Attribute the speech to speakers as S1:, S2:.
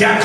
S1: death